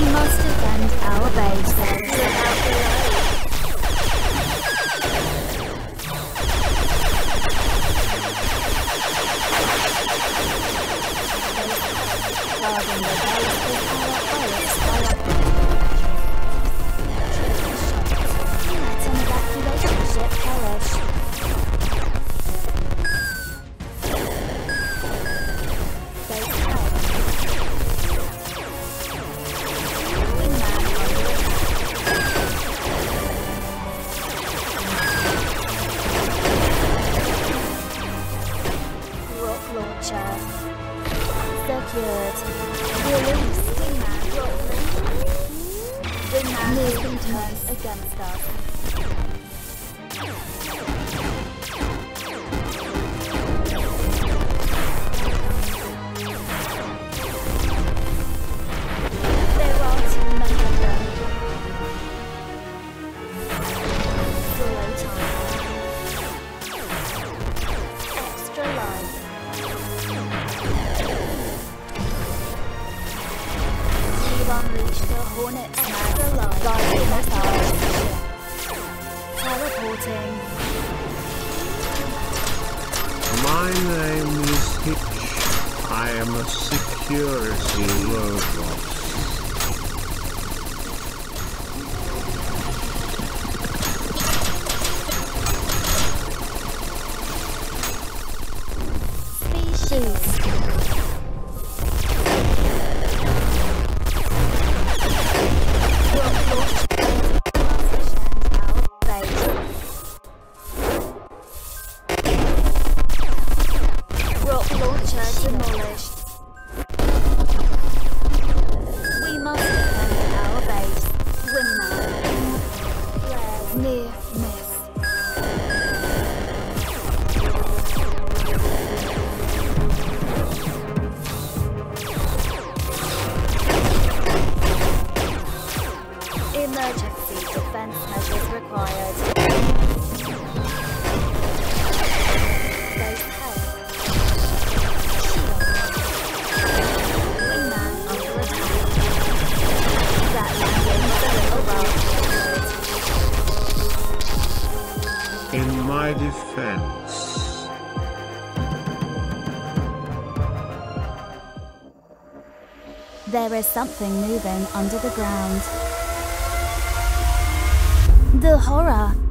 We must defend our base. Without delay. Guarding Secured. Release. Rock Wingman has been turned against us. There are too many of them. Slow time. Extra life. My name is Hitch. I am a security robot. Species. Near miss. Emergency defense measures required. In my defense. There is something moving under the ground. The horror!